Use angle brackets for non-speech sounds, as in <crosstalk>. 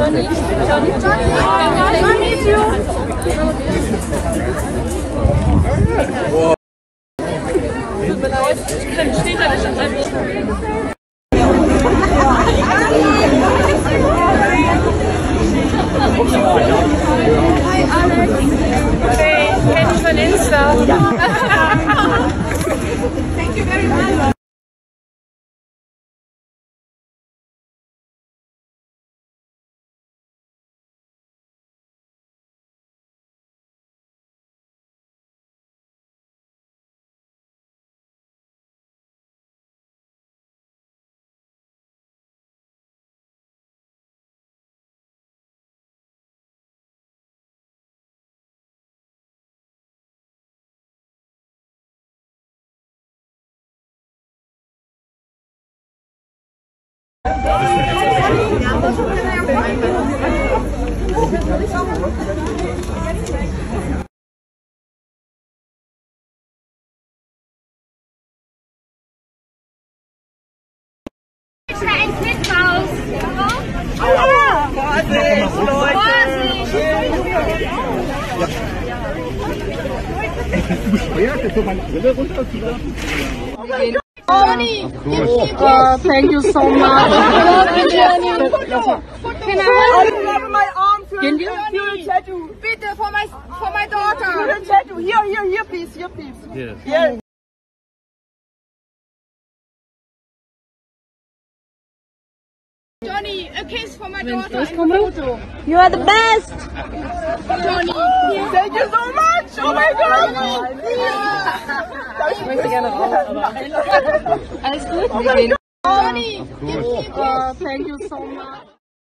Johnny. Johnny. Johnny. Johnny. Tut mir leid, steht da nicht an seinem Hi Alex. Hey, kenn ich von Insta. Eins mit raus. Vorsicht, Vorsicht! bescheuert, jetzt so meine Brille runterziehen. Tony, Oh, thank you so <laughs> much. Can I have my arm for Can you? Uh, a tattoo. bitte for my for my daughter? Fuel tattoo. Here, here, here, please. Here, please. Yes. Here. Johnny, a kiss for my daughter. You are the best. Johnny. Thank you so much. Oh my God coming together. Thank you so much.